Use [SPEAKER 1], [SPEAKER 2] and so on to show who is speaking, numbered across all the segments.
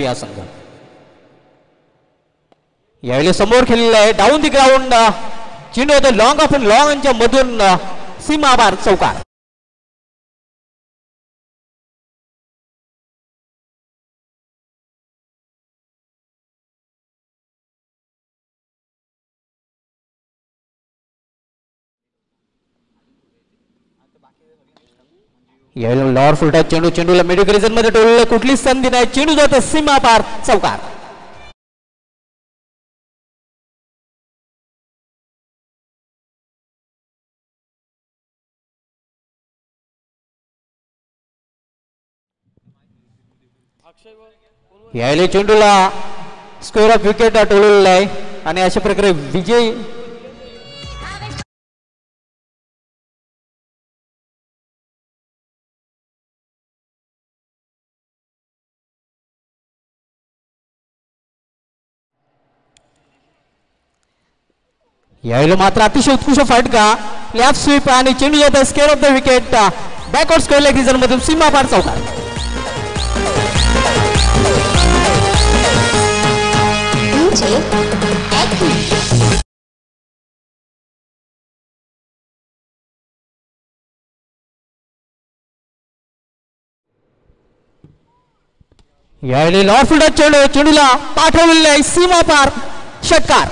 [SPEAKER 1] या संघ. यावेळी समोर खेळलेला आहे डाऊन दी ग्राउंड चेंडू होतो लॉंग ऑफ लॉंगच्या मधून सीमाबार चौकार. बाकी यायला लॉर फुलटा चेंडू चेंडूला मेडिकलमध्ये टोललं कुठलीच संधी नाही. चेंडू जातो सीमा पार. चौकार. यावेळी चेंडूला स्क्वेअर ऑफ विकेट टोळलेला आहे. आणि अशा प्रकारे विजय यावेळी मात्र अतिशय उत्कृष्ट फटका लॅप स्वीप आणि चेंडू जात square off the wicket backward square leg region मधून सीमा पार चौकार यावेळी लॉर्ड फिल्डर चेंडू चेंडूला पाठवलेला आहे सीमा पार. षटकार.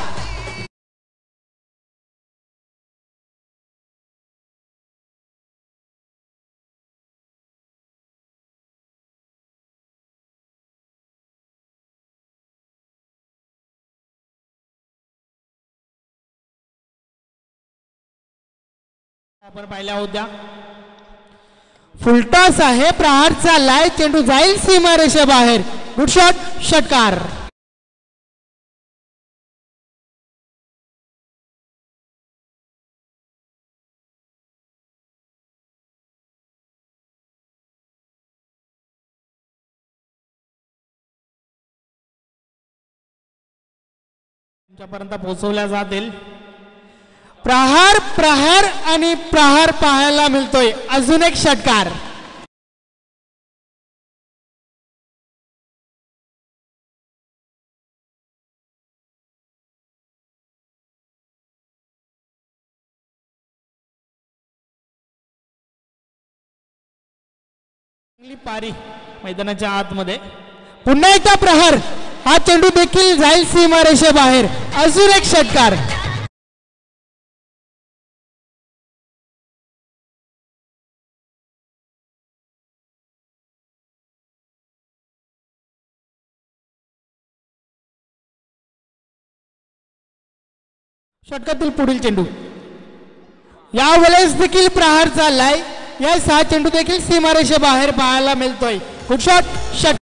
[SPEAKER 2] आपण पाहिल्या होत्या. फुलटॉस आहे प्रहार चाललाय चेंडू जाईल सीमारेषे बाहेर. गुड शॉट षटकार. तुमच्यापर्यंत पोहोचवल्या जातील. प्रहार प्रहार आणि प्रहार पाहायला मिळतोय. अजून एक षटकार. पारी मैदानाच्या आतमध्ये. पुन्हा एकदा प्रहार. हा चेंडू देखील जाईल सीमारेषे बाहेर अजून एक षटकार. षटकातील पुढील चेंडू. यावेळेस देखील प्रहार चाललाय. या सहा चेंडू देखील सीमारेषे बाहेर पाहायला मिळतोय. Good shot षट